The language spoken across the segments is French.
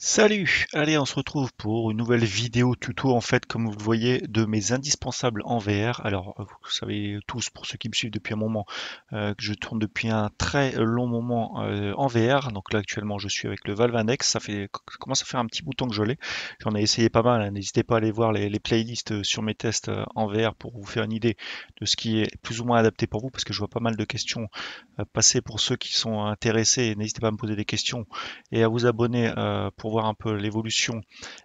Salut! Allez, on se retrouve pour une nouvelle vidéo tuto, en fait, comme vous le voyez, de mes indispensables en VR. Alors, vous savez tous, pour ceux qui me suivent depuis un moment, euh, que je tourne depuis un très long moment euh, en VR. Donc là, actuellement, je suis avec le Valve Index. Ça fait, commence à faire un petit bouton que je l'ai. J'en ai essayé pas mal. hein. N'hésitez pas à aller voir les, playlists sur mes tests euh, en VR pour vous faire une idée de ce qui est plus ou moins adapté pour vous, parce que je vois pas mal de questions euh, passer pour ceux qui sont intéressés. N'hésitez pas à me poser des questions et à vous abonner euh, voir un peu l'évolution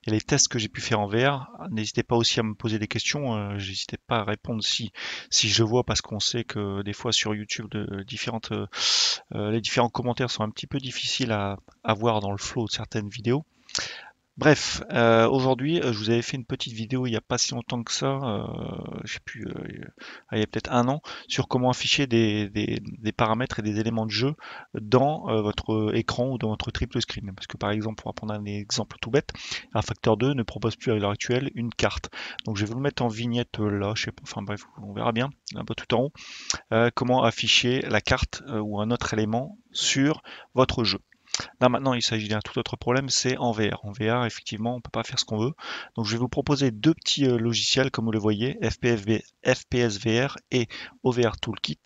et les tests que j'ai pu faire en VR. N'hésitez pas aussi à me poser des questions, euh, pas à répondre si, si je vois, parce qu'on sait que des fois sur YouTube, différentes, euh, les différents commentaires sont un petit peu difficiles à, à voir dans le flow de certaines vidéos. Bref, euh, aujourd'hui, euh, je vous avais fait une petite vidéo il n'y a pas si longtemps que ça, euh, je sais plus, euh, il y a peut-être un an, sur comment afficher des, des- des paramètres et des éléments de jeu dans euh, votre écran ou dans votre triple screen. Parce que par exemple, pour prendre un exemple tout bête, un facteur 2 ne propose plus à l'heure actuelle une carte. Donc je vais vous le mettre en vignette là, je sais pas, enfin bref, on verra bien, un peu tout en haut, comment afficher la carte ou un autre élément sur votre jeu. Là maintenant, il s'agit d'un tout autre problème, c'est en VR. En VR, effectivement, on peut pas faire ce qu'on veut. Donc je vais vous proposer deux petits euh, logiciels, comme vous le voyez, FPV FPS VR et OVR Toolkit.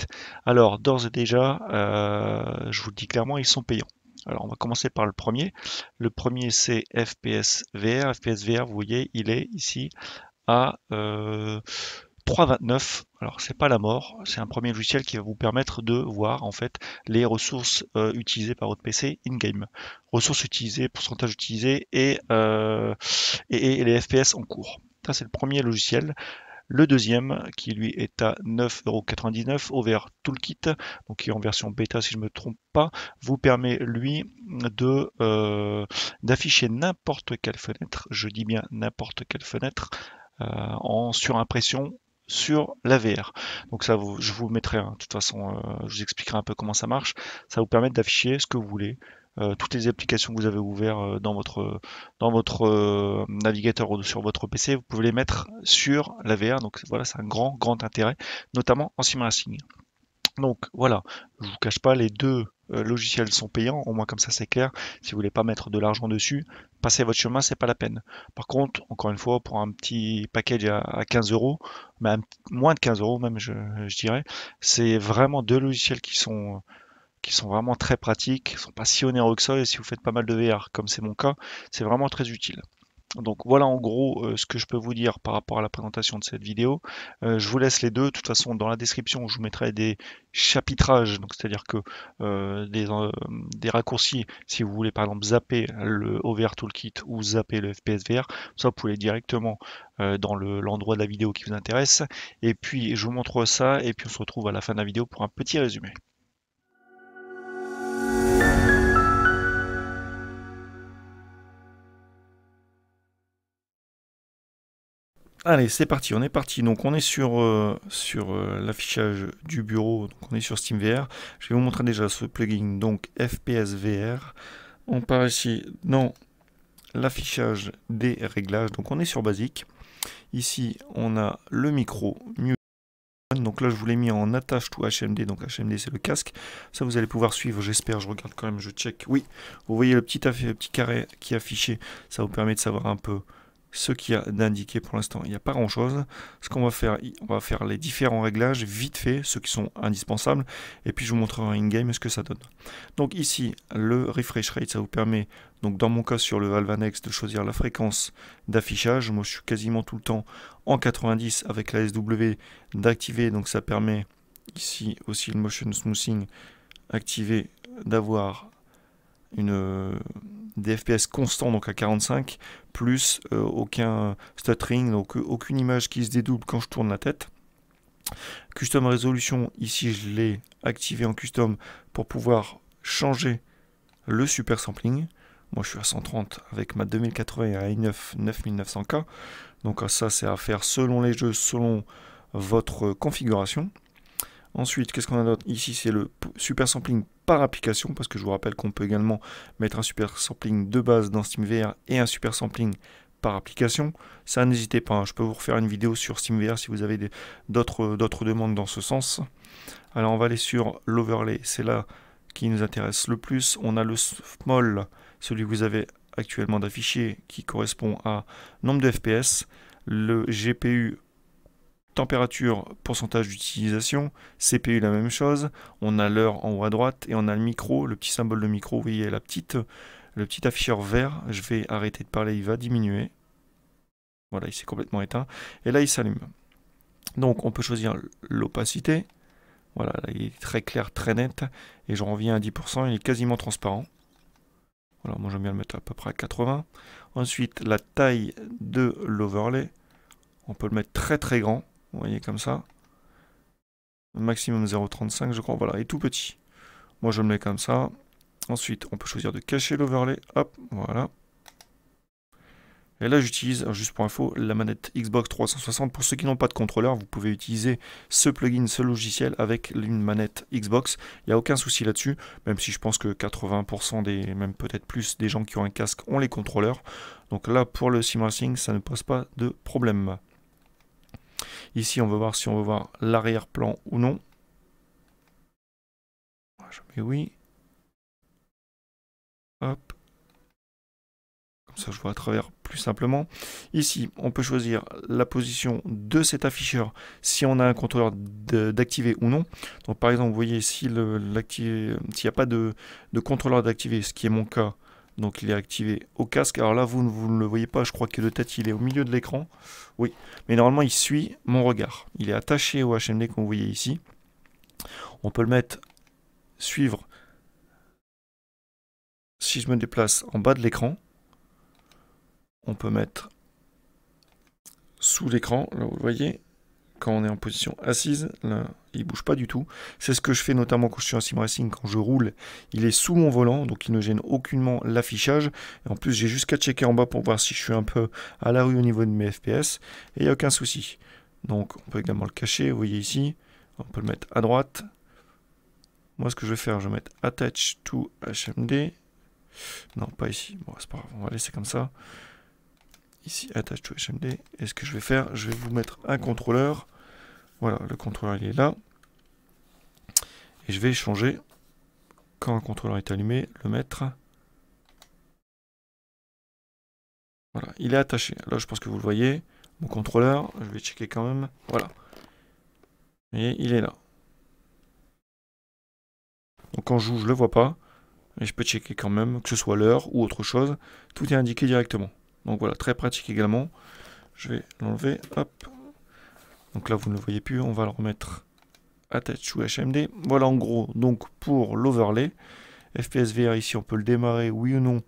Alors d'ores et déjà, euh, je vous le dis clairement, ils sont payants. Alors on va commencer par le premier. Le premier c'est FPS VR. FPS VR, vous voyez, il est ici à euh, 3.29. Alors c'est pas la mort, c'est un premier logiciel qui va vous permettre de voir en fait les ressources euh, utilisées par votre PC in-game. Ressources utilisées, pourcentage utilisé et, euh, et, et les FPS en cours. Ça c'est le premier logiciel. Le deuxième, qui lui est à 9,99€ OVR Toolkit, donc qui est en version bêta si je ne me trompe pas, vous permet lui de euh, d'afficher n'importe quelle fenêtre, je dis bien n'importe quelle fenêtre, euh, en surimpression sur la VR. Donc ça, vous, je vous mettrai, hein, de toute façon, euh, je vous expliquerai un peu comment ça marche. Ça vous permet d'afficher ce que vous voulez, euh, toutes les applications que vous avez ouvertes euh, dans votre dans votre navigateur ou sur votre PC, vous pouvez les mettre sur la VR. Donc voilà, c'est un grand grand intérêt, notamment en sim. Donc voilà, je vous cache pas, les deux logiciels sont payants, au moins comme ça c'est clair. Si vous voulez pas mettre de l'argent dessus, passez votre chemin, c'est pas la peine. Par contre, encore une fois, pour un petit package à, à 15 euros, même moins de 15 euros même, je, je dirais, c'est vraiment deux logiciels qui sont qui sont vraiment très pratiques, sont pas si onéreux que ça, et si vous faites pas mal de VR, comme c'est mon cas, c'est vraiment très utile. Donc voilà en gros euh, ce que je peux vous dire par rapport à la présentation de cette vidéo. Euh, je vous laisse les deux. De toute façon, dans la description, je vous mettrai des chapitrages, donc c'est-à-dire que euh, des, des raccourcis, si vous voulez par exemple zapper le OVR Toolkit ou zapper le FPS VR, ça vous pouvez directement dans le- l'endroit de la vidéo qui vous intéresse. Et puis je vous montre ça, et puis on se retrouve à la fin de la vidéo pour un petit résumé. Allez, c'est parti, on est parti. Donc on est sur, euh, euh, l'affichage du bureau, on est sur SteamVR. Je vais vous montrer déjà ce plugin, donc FPS VR. On part ici dans l'affichage des réglages, donc on est sur basique. Ici, on a le micro. Donc là, je vous l'ai mis en attache to HMD, donc HMD c'est le casque. Ça, vous allez pouvoir suivre, j'espère, je regarde quand même, je check. Oui, vous voyez le petit, affi- petit carré qui est affiché, ça vous permet de savoir un peu ce qu'il y a d'indiqué pour l'instant, il n'y a pas grand chose. Ce qu'on va faire, on va faire les différents réglages vite fait, ceux qui sont indispensables, et puis je vous montrerai in-game ce que ça donne. Donc ici, le refresh rate, ça vous permet, donc dans mon cas sur le Valve Annex, de choisir la fréquence d'affichage. Moi je suis quasiment tout le temps en 90 avec la SW d'activer, donc ça permet ici aussi le motion smoothing activé d'avoir une euh, des FPS constants donc à 45 plus euh, aucun stuttering donc euh, aucune image qui se dédouble quand je tourne la tête. Custom résolution ici je l'ai activé en custom pour pouvoir changer le super sampling. Moi je suis à 130 avec ma 2080 et un i9 9900K donc ça c'est à faire selon les jeux selon votre configuration. Ensuite, qu'est-ce qu'on a d'autre? Ici, c'est le super sampling par application, parce que je vous rappelle qu'on peut également mettre un super sampling de base dans SteamVR et un super sampling par application. Ça, n'hésitez pas, hein, je peux vous refaire une vidéo sur SteamVR si vous avez d'autres demandes dans ce sens. Alors, on va aller sur l'overlay, c'est là qui nous intéresse le plus. On a le small, celui que vous avez actuellement d'afficher qui correspond à nombre de FPS, le GPU température, pourcentage d'utilisation, CPU la même chose, on a l'heure en haut à droite et on a le micro, le petit symbole de micro, vous voyez la petite, le petit afficheur vert, je vais arrêter de parler, il va diminuer. Voilà, il s'est complètement éteint. Et là, il s'allume. Donc, on peut choisir l'opacité. Voilà, il est très clair, très net. Et j'en reviens à 10%, il est quasiment transparent. Voilà, moi j'aime bien le mettre à peu près à 80. Ensuite, la taille de l'overlay. On peut le mettre très très grand. Vous voyez comme ça. Maximum 0.35 je crois. Voilà, et tout petit. Moi je le mets comme ça. Ensuite, on peut choisir de cacher l'overlay. Hop, voilà. Et là, j'utilise, juste pour info, la manette Xbox 360. Pour ceux qui n'ont pas de contrôleur, vous pouvez utiliser ce plugin, ce logiciel avec une manette Xbox. Il n'y a aucun souci là-dessus, même si je pense que 80% des, même peut-être plus, des gens qui ont un casque ont les contrôleurs. Donc là, pour le SimRacing, ça ne pose pas de problème. Ici, on va voir si on veut voir l'arrière-plan ou non. Je mets oui. Hop. Comme ça, je vois à travers plus simplement. Ici, on peut choisir la position de cet afficheur si on a un contrôleur d'activer ou non. Donc, par exemple, vous voyez, s'il n'y a pas de, de contrôleur d'activer, ce qui est mon cas, donc il est activé au casque. Alors là, vous, ne le voyez pas, je crois que de tête, il est au milieu de l'écran. Oui, mais normalement, il suit mon regard. Il est attaché au HMD qu'on voyait ici. On peut le mettre suivre si je me déplace en bas de l'écran. On peut mettre sous l'écran, là vous le voyez, quand on est en position assise, là, il bouge pas du tout. C'est ce que je fais notamment quand je suis en sim racing, quand je roule, il est sous mon volant, donc il ne gêne aucunement l'affichage. En plus, j'ai juste qu'à checker en bas pour voir si je suis un peu à la rue au niveau de mes FPS, et il n'y a aucun souci. Donc on peut également le cacher, vous voyez ici, on peut le mettre à droite. Moi, ce que je vais faire, je vais mettre Attach to HMD. Non, pas ici. Bon, c'est pas grave, on va laisser comme ça ici attache to HMD. Et ce que je vais faire, je vais vous mettre un contrôleur. Voilà, le contrôleur il est là. Et je vais changer, quand un contrôleur est allumé, le mettre. Voilà, il est attaché. Là, je pense que vous le voyez. Mon contrôleur, je vais checker quand même. Voilà. Et il est là. Donc quand je joue, je ne le vois pas. Et je peux checker quand même, que ce soit l'heure ou autre chose. Tout est indiqué directement. Donc voilà, très pratique également. Je vais l'enlever, hop. Donc là, vous ne le voyez plus, on va le remettre attach ou HMD. Voilà en gros, donc pour l'overlay. FPS VR ici, on peut le démarrer, oui ou non.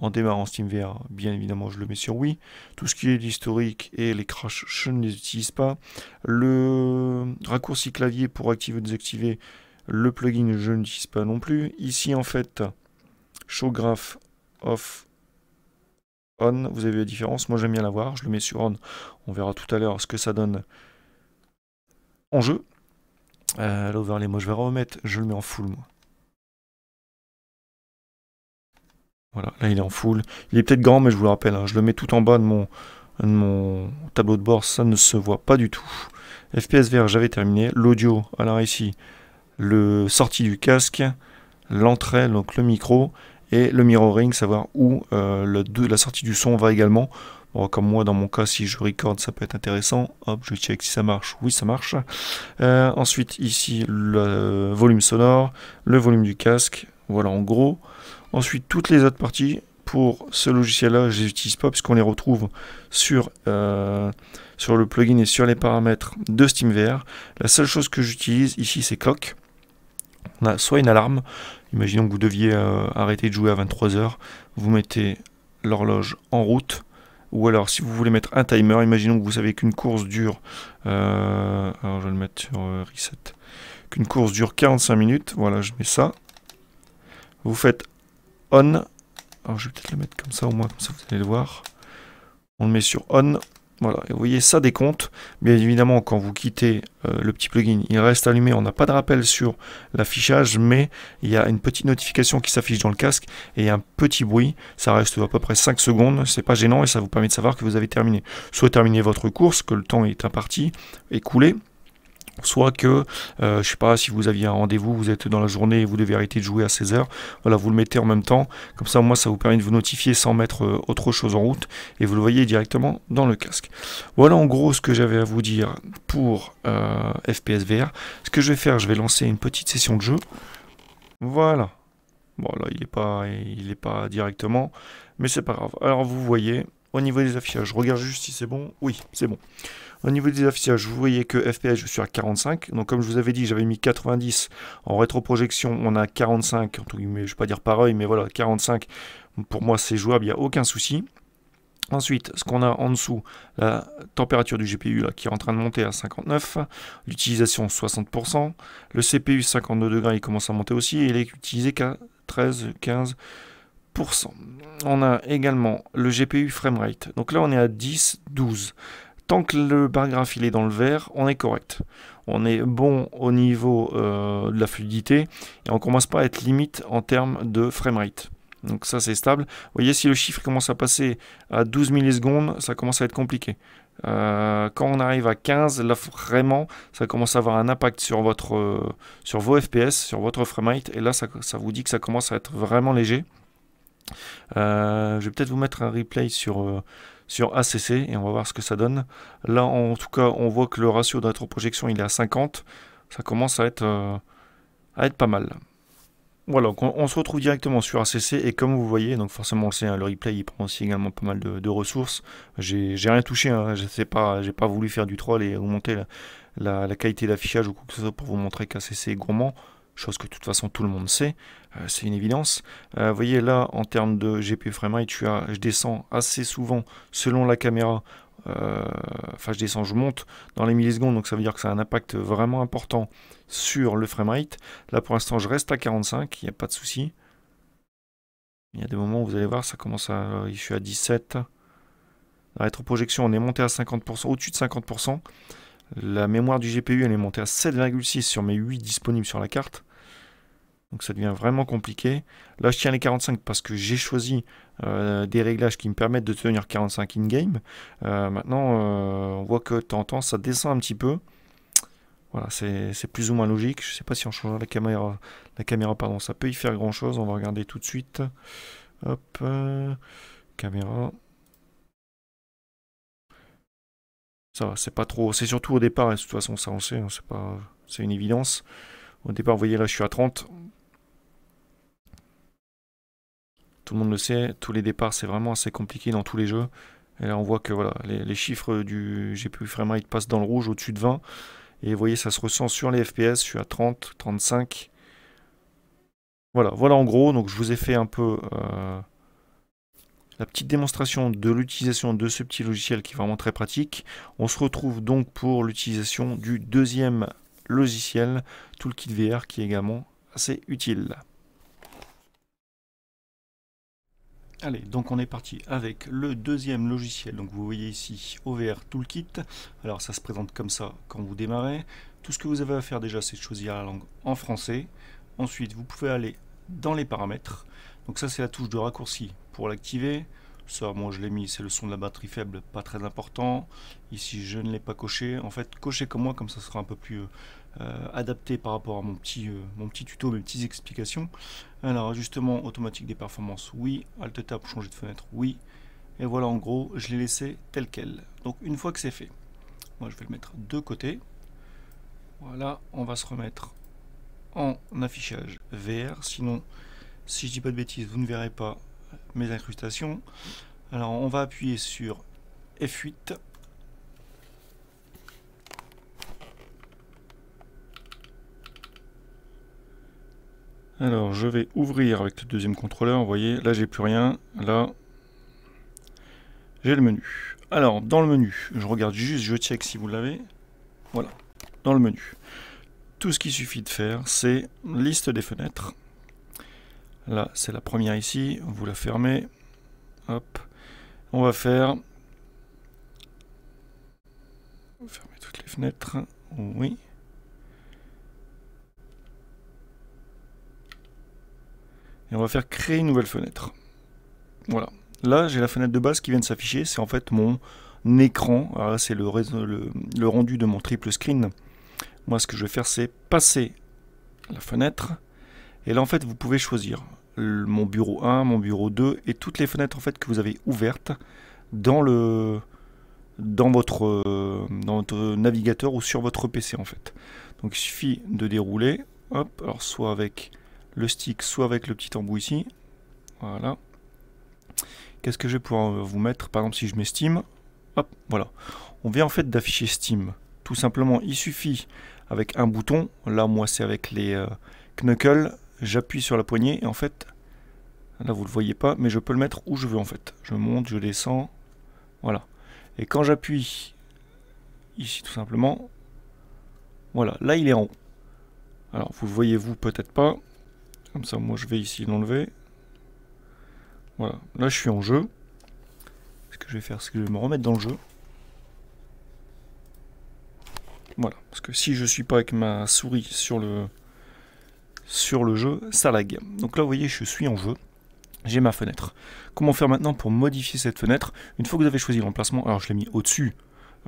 En démarrant SteamVR, bien évidemment, je le mets sur oui. Tout ce qui est l'historique et les crashs, je ne les utilise pas. Le raccourci clavier pour activer ou désactiver le plugin, je n'utilise pas non plus. Ici, en fait, show graph off on, vous avez la différence, moi j'aime bien la voir, je le mets sur on, on verra tout à l'heure ce que ça donne en jeu. Euh, L'overlay, moi je vais remettre, je le mets en full. Voilà, là il est en full. Il est peut-être grand, mais je vous le rappelle, hein, je le mets tout en bas de mon, mon tableau de bord, ça ne se voit pas du tout. FPS vert, j'avais terminé. L'audio, alors ici, le sortie du casque, l'entrée, donc le micro, et le mirroring, savoir où euh, la sortie du son va également. comme moi, dans mon cas, si je record, ça peut être intéressant. Hop, je check si ça marche. Oui, ça marche. Euh, ensuite, ici, le volume sonore, le volume du casque. Voilà, en gros. Ensuite, toutes les autres parties. Pour ce logiciel-là, je les utilise pas puisqu'on les retrouve sur, euh, sur le plugin et sur les paramètres de SteamVR. La seule chose que j'utilise ici, c'est Clock. On a soit une alarme, Imaginons que vous deviez euh, arrêter de jouer à 23h, vous mettez l'horloge en route, ou alors si vous voulez mettre un timer, imaginons que vous savez qu'une course dure, euh, alors je vais le mettre sur euh, reset, qu'une course dure 45 minutes, voilà je mets ça, vous faites on, alors je vais peut-être le mettre comme ça au moins, comme ça vous allez le voir, on le met sur on, voilà, et vous voyez, ça décompte. Bien évidemment, quand vous quittez euh, le petit plugin, il reste allumé. On n'a pas de rappel sur l'affichage, mais il y a une petite notification qui s'affiche dans le casque et un petit bruit. Ça reste à peu près 5 secondes. C'est pas gênant et ça vous permet de savoir que vous avez terminé. Soit terminé votre course, que le temps est imparti, écoulé, soit que, euh, je sais pas, si vous aviez un rendez-vous, vous êtes dans la journée et vous devez arrêter de jouer à 16h, voilà, vous le mettez en même temps, comme ça, moi, ça vous permet de vous notifier sans mettre euh, autre chose en route, et vous le voyez directement dans le casque. Voilà en gros ce que j'avais à vous dire pour euh, FPS VR. Ce que je vais faire, je vais lancer une petite session de jeu. Voilà. Bon, là, il n'est pas, il pas directement, mais c'est pas grave. Alors, vous voyez, au niveau des affichages, je regarde juste si c'est bon. Oui, c'est bon. Au niveau des affichages, vous voyez que FPS, je suis à 45. Donc, comme je vous avais dit, j'avais mis 90 en rétroprojection. On a 45, entre guillemets, je ne vais pas dire pareil, mais voilà, 45. Pour moi, c'est jouable, il n'y a aucun souci. Ensuite, ce qu'on a en dessous, la température du GPU qui est en train de monter à 59, l'utilisation 60%, le CPU 52 degrés il commence à monter aussi et il est utilisé qu'à 13, 15%. On a également le GPU framerate. Donc là on est à 10, 12 tant que le bar graph il est dans le vert, on est correct. On est bon au niveau euh, de la fluidité et on commence pas à être limite en termes de framerate. Donc ça c'est stable. Vous voyez si le chiffre commence à passer à 12 millisecondes, ça commence à être compliqué. Euh, quand on arrive à 15, là vraiment ça commence à avoir un impact sur, votre, euh, sur vos FPS, sur votre framerate et là ça, ça, vous dit que ça commence à être vraiment léger. je vais peut-être vous mettre un replay sur sur ACC et on va voir ce que ça donne. Là, en tout cas, on voit que le ratio de rétroprojection il est à 50. Ça commence à être, euh, à être pas mal. Voilà, on, se retrouve directement sur ACC et comme vous voyez, donc forcément hein, le replay il prend aussi également pas mal de, ressources. J'ai rien touché, hein, je sais pas, j'ai pas voulu faire du troll et augmenter la, la qualité d'affichage ou quoi que ce soit pour vous montrer qu'ACC est gourmand chose que de toute façon tout le monde sait, euh, c'est une évidence. Euh, vous voyez là, en termes de GPU framerate, je, je descends assez souvent selon la caméra. Euh, enfin, je descends, je monte dans les millisecondes, donc ça veut dire que ça a un impact vraiment important sur le framerate. Là, pour l'instant, je reste à 45, il n'y a pas de souci. Il y a des moments où vous allez voir, ça commence à. Je suis à 17. La rétroprojection, on est monté à 50%, au-dessus de 50%. La mémoire du GPU, elle est montée à 7,6 sur mes 8 disponibles sur la carte. Donc ça devient vraiment compliqué. Là, je tiens les 45 parce que j'ai choisi euh, des réglages qui me permettent de tenir 45 in-game. Euh, maintenant, euh, on voit que de temps en temps, ça descend un petit peu. Voilà, c'est plus ou moins logique. Je ne sais pas si on change la caméra, la caméra pardon, ça peut y faire grand-chose. On va regarder tout de suite. Hop, caméra. Ça va, c'est pas trop... C'est surtout au départ, et de toute façon, ça on sait, hein, c'est pas... C'est une évidence. Au départ, vous voyez là, je suis à 30. Tout le monde le sait, tous les départs c'est vraiment assez compliqué dans tous les jeux. Et là on voit que voilà, les, chiffres du GPU framerate passent dans le rouge au-dessus de 20. Et vous voyez ça se ressent sur les FPS, je suis à 30, 35. Voilà, voilà en gros, donc je vous ai fait un peu euh, la petite démonstration de l'utilisation de ce petit logiciel qui est vraiment très pratique. On se retrouve donc pour l'utilisation du deuxième logiciel, Toolkit VR, qui est également assez utile. Allez, donc on est parti avec le deuxième logiciel. Donc vous voyez ici OVR Toolkit. Alors ça se présente comme ça quand vous démarrez. Tout ce que vous avez à faire déjà, c'est de choisir la langue en français. Ensuite, vous pouvez aller dans les paramètres. Donc ça, c'est la touche de raccourci pour l'activer. Ça, moi je l'ai mis, c'est le son de la batterie faible, pas très important. Ici, je ne l'ai pas coché. En fait, cochez comme moi, comme ça sera un peu plus euh, adapté par rapport à mon petit, euh, mon tuto, mes petites explications. Alors, ajustement automatique des performances, oui. Alt Tab pour changer de fenêtre, oui. Et voilà, en gros, je l'ai laissé tel quel. Donc, une fois que c'est fait, moi, je vais le mettre de côté. Voilà, on va se remettre en affichage VR. Sinon, si je dis pas de bêtises, vous ne verrez pas mes incrustations. Alors, on va appuyer sur F8 Alors, je vais ouvrir avec le deuxième contrôleur. Vous voyez, là, j'ai plus rien. Là, j'ai le menu. Alors, dans le menu, je regarde juste, je check si vous l'avez. Voilà, dans le menu. Tout ce qu'il suffit de faire, c'est liste des fenêtres. Là, c'est la première ici. Vous la fermez. Hop. On va faire... Fermer toutes les fenêtres. Oui. Et on va faire créer une nouvelle fenêtre. Voilà. Là, j'ai la fenêtre de base qui vient de s'afficher. C'est en fait mon écran. c'est le, le, rendu de mon triple screen. Moi, ce que je vais faire, c'est passer la fenêtre. Et là, en fait, vous pouvez choisir mon bureau 1, mon bureau 2 et toutes les fenêtres en fait que vous avez ouvertes dans le dans votre, euh, dans votre navigateur ou sur votre PC en fait. Donc il suffit de dérouler, hop, alors soit avec le stick, soit avec le petit embout ici. Voilà. Qu'est-ce que je vais pouvoir vous mettre? Par exemple, si je mets Steam, hop, voilà. On vient en fait d'afficher Steam. Tout simplement, il suffit avec un bouton. Là, moi, c'est avec les euh, knuckles. J'appuie sur la poignée et en fait, là, vous le voyez pas, mais je peux le mettre où je veux en fait. Je monte, je descends, voilà. Et quand j'appuie ici, tout simplement, voilà, là, il est en haut. Alors, vous le voyez vous peut-être pas. Comme ça, moi, je vais ici l'enlever. Voilà, là, je suis en jeu. Ce que je vais faire, c'est que je vais me remettre dans le jeu? Voilà, parce que si je suis pas avec ma souris sur le, sur le jeu, ça lag. Donc là, vous voyez, je suis en jeu. J'ai ma fenêtre. Comment faire maintenant pour modifier cette fenêtre? Une fois que vous avez choisi l'emplacement, alors je l'ai mis au-dessus.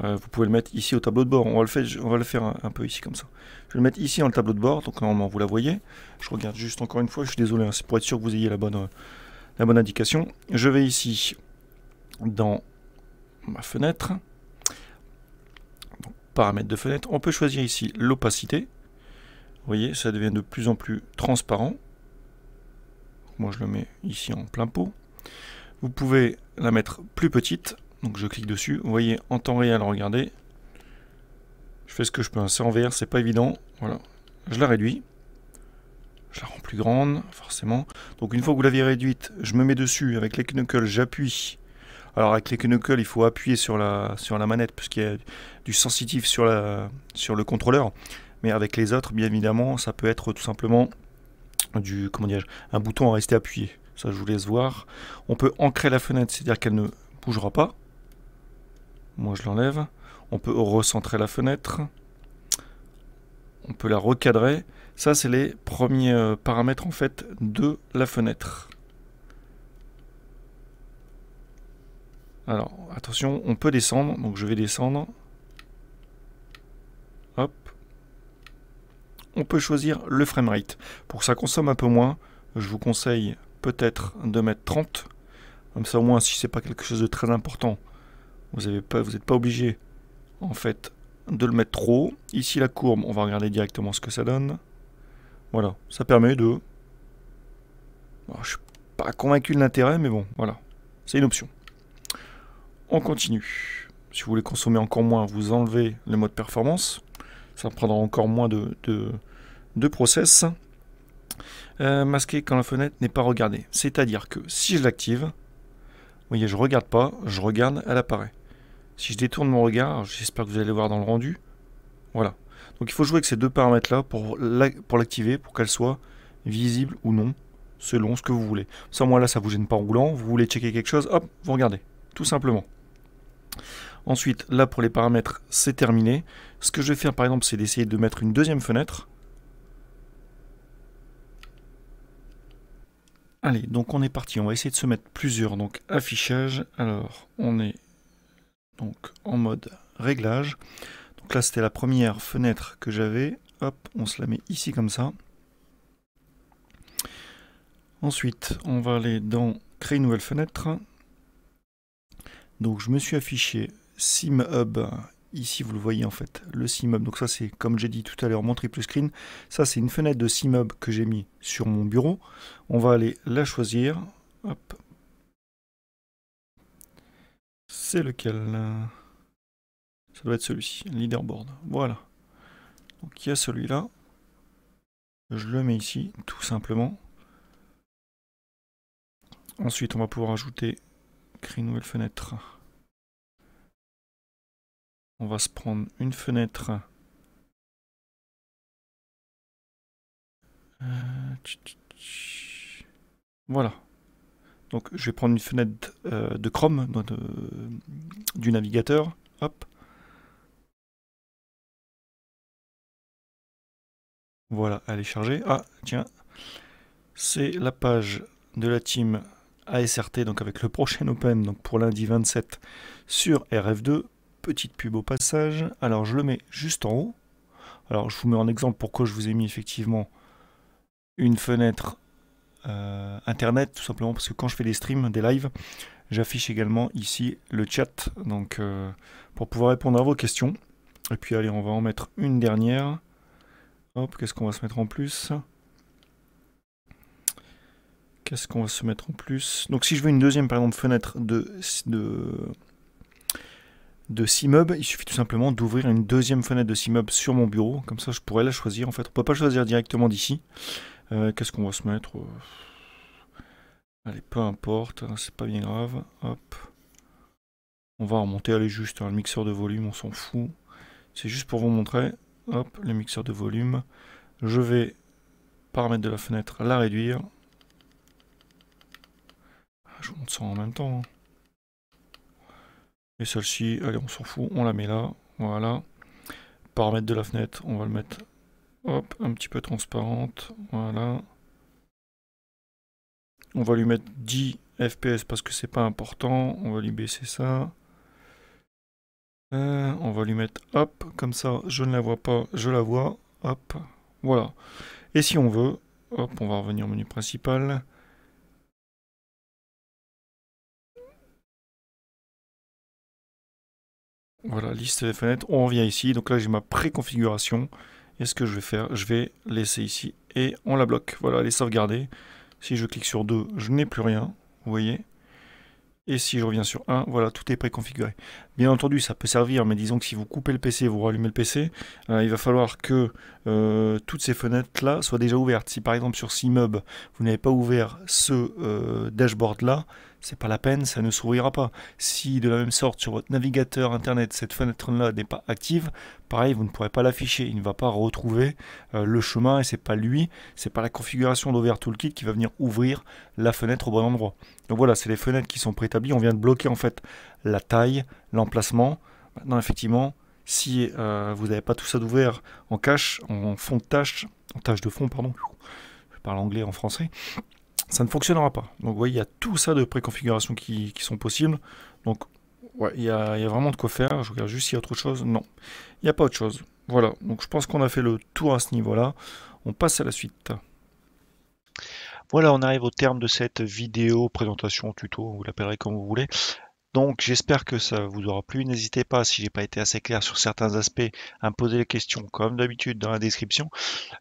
Euh, vous pouvez le mettre ici au tableau de bord. On va le faire, un, peu ici comme ça. Je vais le mettre ici dans le tableau de bord. Donc normalement, vous la voyez. Je regarde juste encore une fois. Je suis désolé, hein, c'est pour être sûr que vous ayez la bonne, la bonne indication. Je vais ici dans ma fenêtre paramètres de fenêtre. On peut choisir ici l'opacité. Vous voyez, ça devient de plus en plus transparent. Moi, je le mets ici en plein pot. Vous pouvez la mettre plus petite. Donc, je clique dessus. Vous voyez, en temps réel, regardez. Je fais ce que je peux. C'est en VR, c'est pas évident. Voilà. Je la réduis. Je la rends plus grande, forcément. Donc, une fois que vous l'avez réduite, je me mets dessus. Avec les knuckles, j'appuie alors avec les knuckles, il faut appuyer sur la, sur la manette puisqu'il y a du sensitif sur, la, sur le contrôleur. Mais avec les autres, bien évidemment, ça peut être tout simplement du, comment un bouton à rester appuyé. Ça, je vous laisse voir. On peut ancrer la fenêtre, c'est-à-dire qu'elle ne bougera pas. Moi, je l'enlève. On peut recentrer la fenêtre. On peut la recadrer. Ça, c'est les premiers euh, paramètres en fait de la fenêtre. Alors, attention, on peut descendre. Donc, je vais descendre. Hop. On peut choisir le framerate. Pour que ça consomme un peu moins, je vous conseille peut-être de mettre 30. Comme ça, au moins, si c'est pas quelque chose de très important, vous n'êtes pas, pas obligé, en fait, de le mettre trop. Ici, la courbe, on va regarder directement ce que ça donne. Voilà, ça permet de... Je je suis pas convaincu de l'intérêt, mais bon, voilà. C'est une option. On continue. Si vous voulez consommer encore moins, vous enlevez le mode performance. Ça prendra encore moins de, process. Euh, masquer quand la fenêtre n'est pas regardée. C'est-à-dire que si je l'active, vous voyez, je regarde pas, je regarde, elle apparaît. Si je détourne mon regard, j'espère que vous allez le voir dans le rendu. Voilà. Donc il faut jouer avec ces deux paramètres-là pour l'activer, pour qu'elle soit visible ou non, selon ce que vous voulez. Sans moi là, ça vous gêne pas en roulant. Vous voulez checker quelque chose, hop, vous regardez. Tout simplement. Ensuite, là pour les paramètres, c'est terminé. Ce que je vais faire par exemple, c'est d'essayer de mettre une deuxième fenêtre. Allez, donc on est parti, on va essayer de se mettre plusieurs. Donc affichage, alors on est donc en mode réglage. Donc là c'était la première fenêtre que j'avais. Hop, on se la met ici comme ça. Ensuite, on va aller dans créer une nouvelle fenêtre. Donc je me suis affiché SimHub. Ici, vous le voyez en fait, le SimHub. Donc ça, c'est comme j'ai dit tout à l'heure, mon triple screen. Ça, c'est une fenêtre de SimHub que j'ai mis sur mon bureau. On va aller la choisir. Hop. C'est lequel? Ça doit être celui-ci, leaderboard. Voilà. Donc il y a celui-là. Je le mets ici, tout simplement. Ensuite, on va pouvoir ajouter créer une nouvelle fenêtre. On va se prendre une fenêtre. Euh, voilà. Donc je vais prendre une fenêtre euh, de Chrome du navigateur. Hop. Voilà, elle est chargée. Ah, tiens. C'est la page de la team ASRT, donc avec le prochain Open, donc pour lundi 27 sur RF2. Petite pub au passage. Alors je le mets juste en haut. Alors je vous mets en exemple pourquoi je vous ai mis effectivement une fenêtre euh, internet, tout simplement parce que quand je fais des streams, des lives, j'affiche également ici le chat, donc euh, pour pouvoir répondre à vos questions. Et puis allez, on va en mettre une dernière. Hop, qu'est-ce qu'on va se mettre en plus? Qu'est-ce qu'on va se mettre en plus? Donc si je veux une deuxième par exemple fenêtre de, de, de CMUB, il suffit tout simplement d'ouvrir une deuxième fenêtre de CMUB sur mon bureau. Comme ça je pourrais la choisir. En fait, on peut pas choisir directement d'ici. Euh, qu'est-ce qu'on va se mettre Allez, peu importe, hein, c'est pas bien grave. Hop. On va remonter, allez juste, hein, mixeur de volume, on s'en fout. C'est juste pour vous montrer. Hop, le mixeur de volume. Je vais, paramètre de la fenêtre, la réduire. Je vous montre ça en même temps. Hein. Et celle-ci, allez, on s'en fout, on la met là. Voilà. Paramètre de la fenêtre, on va le mettre hop, un petit peu transparente. Voilà. On va lui mettre 10 FPS parce que c'est pas important. On va lui baisser ça. Euh, on va lui mettre hop, comme ça je ne la vois pas, je la vois. Hop, voilà. Et si on veut, hop, on va revenir au menu principal. Voilà, liste des fenêtres. On revient ici. Donc là, j'ai ma préconfiguration. Et ce que je vais faire, je vais laisser ici et on la bloque. Voilà, elle est sauvegardée. Si je clique sur 2, je n'ai plus rien. Vous voyez et si je reviens sur 1, voilà, tout est préconfiguré. Bien entendu, ça peut servir, mais disons que si vous coupez le PC, vous rallumez le PC, euh, il va falloir que euh, toutes ces fenêtres-là soient déjà ouvertes. Si par exemple sur CMUB, vous n'avez pas ouvert ce euh, dashboard-là, c'est pas la peine, ça ne s'ouvrira pas. Si de la même sorte sur votre navigateur internet cette fenêtre-là n'est pas active, pareil, vous ne pourrez pas l'afficher. Il ne va pas retrouver euh, le chemin et c'est pas lui, c'est pas la configuration d'OverToolkit qui va venir ouvrir la fenêtre au bon endroit. Donc voilà, c'est les fenêtres qui sont préétablies. On vient de bloquer en fait la taille, l'emplacement. Maintenant, effectivement, si euh, vous n'avez pas tout ça d'ouvert en cache, en fond de tâche, en tâche de fond, pardon, je parle anglais en français, ça ne fonctionnera pas. Donc vous voyez, il y a tout ça de préconfiguration qui, qui sont possibles. Donc ouais, il y, a, il y, a, vraiment de quoi faire. Je regarde juste s'il y a autre chose. Non, il n'y a pas autre chose. Voilà, donc je pense qu'on a fait le tour à ce niveau-là. On passe à la suite. Voilà, on arrive au terme de cette vidéo, présentation, tuto, vous l'appellerez comme vous voulez. Donc j'espère que ça vous aura plu. N'hésitez pas, si j'ai pas été assez clair sur certains aspects, à me poser les questions comme d'habitude dans la description.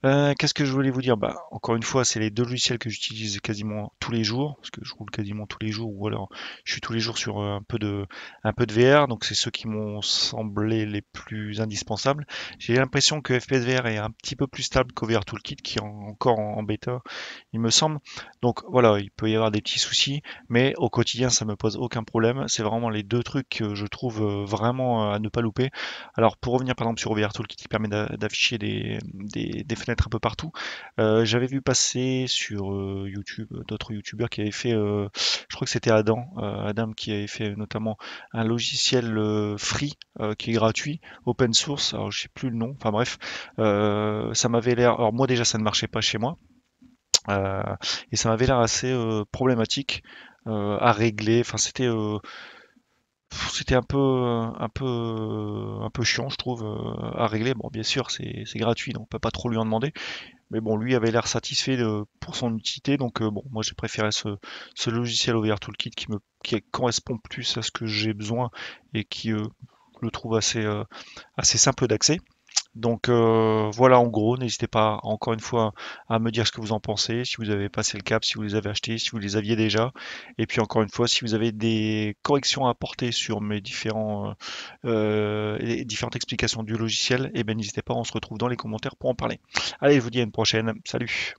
Euh, qu'est-ce que je voulais vous dire? Bah, Encore une fois, c'est les deux logiciels que j'utilise quasiment tous les jours, parce que je roule quasiment tous les jours, ou alors je suis tous les jours sur euh, un peu de, un peu de VR, donc c'est ceux qui m'ont semblé les plus indispensables. J'ai l'impression que FPS VR est un petit peu plus stable qu'OVR Toolkit, qui est encore en, bêta, il me semble. Donc voilà, il peut y avoir des petits soucis, mais au quotidien, ça me pose aucun problème c'est vraiment les deux trucs que je trouve euh, vraiment euh, à ne pas louper. Alors pour revenir par exemple sur OVR Tool qui permet d'afficher des, fenêtres un peu partout, euh, j'avais vu passer sur YouTube d'autres youtubeurs qui avaient fait, je crois que c'était Adam, Adam qui avait fait notamment un logiciel free qui est gratuit, open source, alors je sais plus le nom, enfin bref, ça m'avait l'air, alors moi déjà ça ne marchait pas chez moi, et ça m'avait l'air assez problématique euh, à régler. Enfin, c'était euh, c'était un peu un peu un peu chiant je trouve euh, à régler. Bon bien sûr c'est gratuit donc on peut pas trop lui en demander. Mais bon lui avait l'air satisfait pour son utilité donc bon moi j'ai préféré ce, ce logiciel OVR Toolkit qui me qui correspond plus à ce que j'ai besoin et qui le trouve assez assez simple d'accès donc euh, voilà en gros, n'hésitez pas encore une fois à me dire ce que vous en pensez, si vous avez passé le cap, si vous les avez achetés, si vous les aviez déjà. Et puis encore une fois, si vous avez des corrections à apporter sur mes différents, euh, euh différentes explications du logiciel, eh ben n'hésitez pas, on se retrouve dans les commentaires pour en parler. Allez, je vous dis à une prochaine, salut